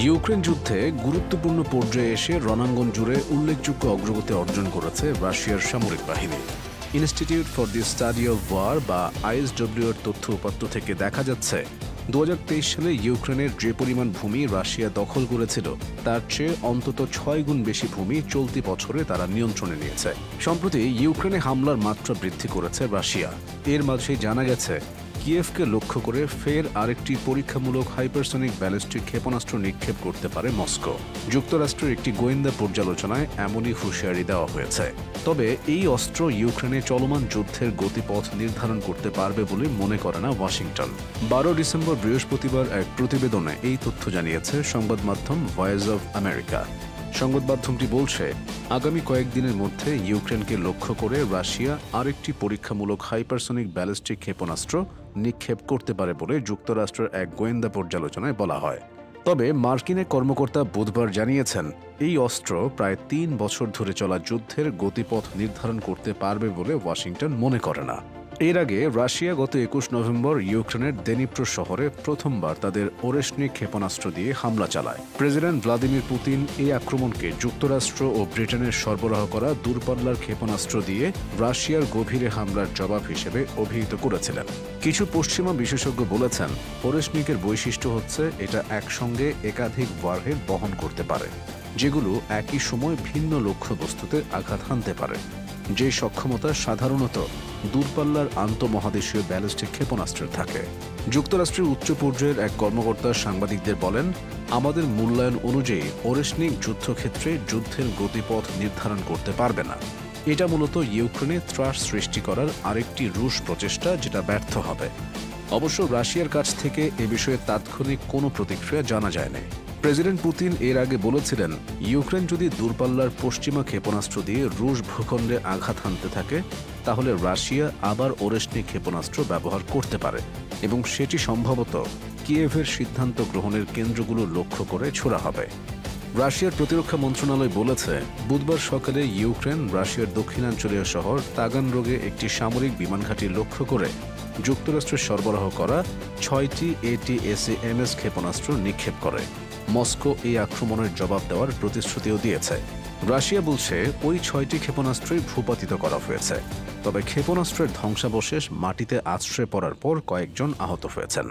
Ukraine যুদ্ধে গুরুত্বপূর্ণ পর্যায়ে এসে রণাঙ্গন জুড়ে উল্লেখযোগ্য অগ্রগতি অর্জন করেছে রাশিয়ার সামরিক বাহিনী। Institute for the Study of War বা আইএসডব্লিউ এর তথ্য উপাত্ত থেকে দেখা যাচ্ছে দু হাজার তেইশ সালে ইউক্রেনের যে পরিমাণ ভূমি রাশিয়া দখল করেছিল, তার চেয়ে অন্তত ছয় গুণ বেশি ভূমি চলতি বছরে তারা নিয়ন্ত্রণে নিয়েছে। সম্প্রতি ইউক্রেনে হামলার মাত্রা বৃদ্ধি করেছে রাশিয়া। এর মাঝেই জানা গেছে কিয়েভকে লক্ষ্য করে ফের আরেকটি পরীক্ষামূলক হাইপারসনিক ব্যালিস্টিক ক্ষেপণাস্ত্র নিক্ষেপ করতে পারে মস্কো। যুক্তরাষ্ট্রের একটি গোয়েন্দা পর্যালোচনায় এমনই হুঁশিয়ারি দেওয়া হয়েছে। তবে এই অস্ত্র ইউক্রেনে চলমান যুদ্ধের গতিপথ নির্ধারণ করতে পারবে বলে মনে করে না ওয়াশিংটন। বারো ডিসেম্বর বৃহস্পতিবার এক প্রতিবেদনে এই তথ্য জানিয়েছে সংবাদ মাধ্যম ভয়েস অব আমেরিকা। সংবাদ মাধ্যমটি বলছে, আগামী কয়েকদিনের মধ্যে ইউক্রেনকে লক্ষ্য করে রাশিয়া আরেকটি পরীক্ষামূলক হাইপারসনিক ব্যালিস্টিক ক্ষেপণাস্ত্র নিক্ষেপ করতে পারে বলে যুক্তরাষ্ট্রের এক গোয়েন্দা পর্যালোচনায় বলা হয়। তবে মার্কিনের কর্মকর্তা বুধবার জানিয়েছেন, এই অস্ত্র প্রায় তিন বছর ধরে চলা যুদ্ধের গতিপথ নির্ধারণ করতে পারবে বলে ওয়াশিংটন মনে করে না। এর আগে রাশিয়া গত একুশ নভেম্বর ইউক্রেনের দেনিপ্র শহরে প্রথমবার তাদের ওরেশনি ক্ষেপণাস্ত্র দিয়ে হামলা চালায়। প্রেসিডেন্ট ভ্লাদিমির পুতিন এই আক্রমণকে যুক্তরাষ্ট্র ও ব্রিটেনের সরবরাহ করা দূরপাল্লার ক্ষেপণাস্ত্র দিয়ে রাশিয়ার গভীরে হামলার জবাব হিসেবে অভিহিত করেছিলেন। কিছু পশ্চিমা বিশেষজ্ঞ বলেছেন, ওরেশনিকের বৈশিষ্ট্য হচ্ছে এটা একসঙ্গে একাধিক ওয়ারহেড বহন করতে পারে, যেগুলো একই সময় ভিন্ন লক্ষ্যবস্তুতে আঘাত হানতে পারে। যে সক্ষমতা সাধারণত দূরপাল্লার আন্তঃমহাদেশীয় ব্যালিস্টিক ক্ষেপণাস্ত্রের থাকে। যুক্তরাষ্ট্রের উচ্চ পর্যায়ের এক কর্মকর্তা সাংবাদিকদের বলেন, আমাদের মূল্যায়ন অনুযায়ী ওরেশনিক যুদ্ধক্ষেত্রে যুদ্ধের গতিপথ নির্ধারণ করতে পারবে না। এটা মূলত ইউক্রেনে ত্রাস সৃষ্টি করার আরেকটি রুশ প্রচেষ্টা যেটা ব্যর্থ হবে। অবশ্য রাশিয়ার কাছ থেকে এ বিষয়ে তাৎক্ষণিক কোনো প্রতিক্রিয়া জানা যায়নি। প্রেসিডেন্ট পুতিন এর আগে বলেছিলেন, ইউক্রেন যদি দূরপাল্লার পশ্চিমা ক্ষেপণাস্ত্র দিয়ে রুশ ভূখণ্ডে আঘাত হানতে থাকে, তাহলে রাশিয়া আবার ওরেশনি ক্ষেপণাস্ত্র ব্যবহার করতে পারে। এবং সেটি সম্ভবত কিয়েভের সিদ্ধান্ত গ্রহণের কেন্দ্রগুলো লক্ষ্য করে ছোড়া হবে। রাশিয়ার প্রতিরক্ষা মন্ত্রণালয় বলেছে, বুধবার সকালে ইউক্রেন রাশিয়ার দক্ষিণাঞ্চলীয় শহর তাগানরোগে একটি সামরিক বিমান ঘাঁটি লক্ষ্য করে যুক্তরাষ্ট্রের সরবরাহ করা ছয়টি এটিএসএমএস ক্ষেপণাস্ত্র নিক্ষেপ করে। মস্কো এই আক্রমণের জবাব দেওয়ার প্রতিশ্রুতিও দিয়েছে। রাশিয়া বলছে, ওই ছয়টি ক্ষেপণাস্ত্রই ভূপাতিত করা হয়েছে। তবে ক্ষেপণাস্ত্রের ধ্বংসাবশেষ মাটিতে আশ্রয় পড়ার পর কয়েকজন আহত হয়েছেন।